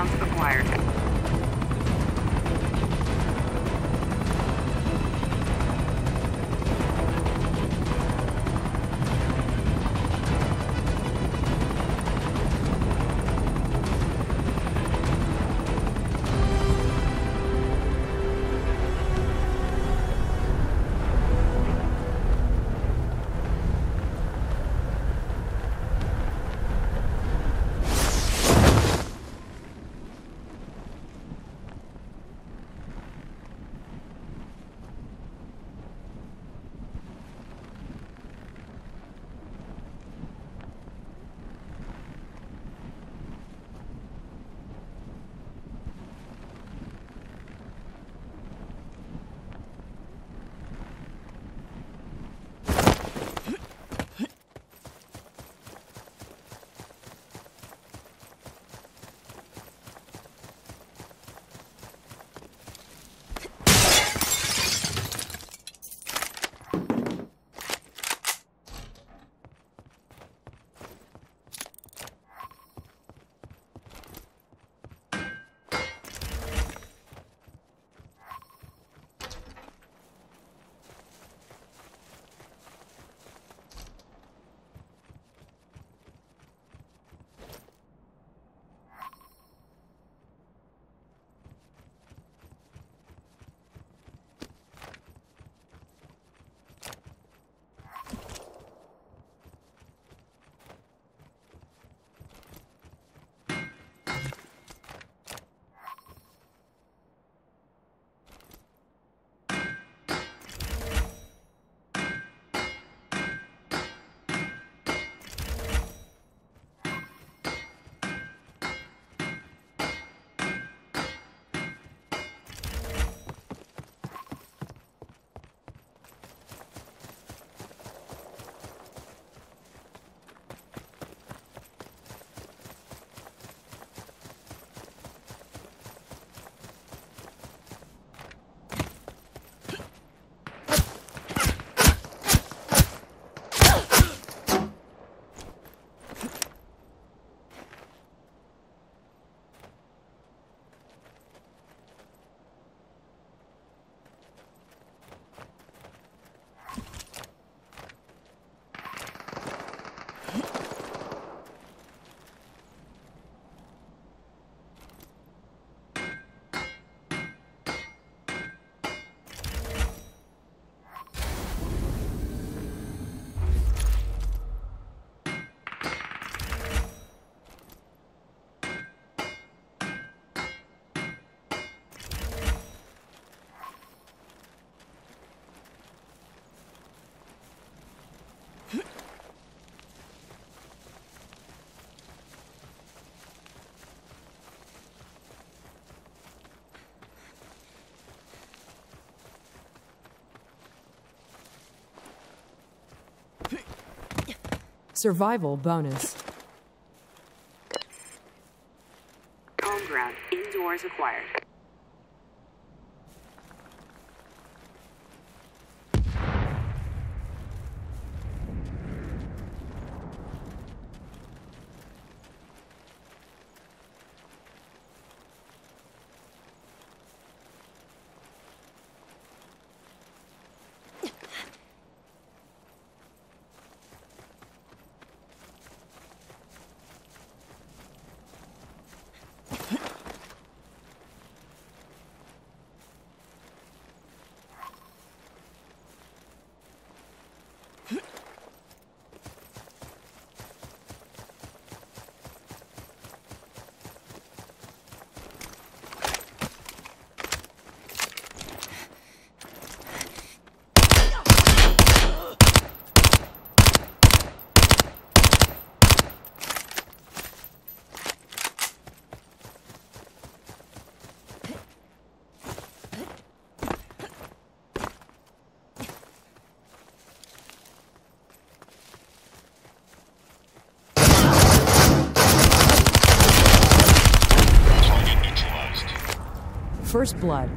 grounds acquired. Survival bonus. Home ground indoors acquired. First blood.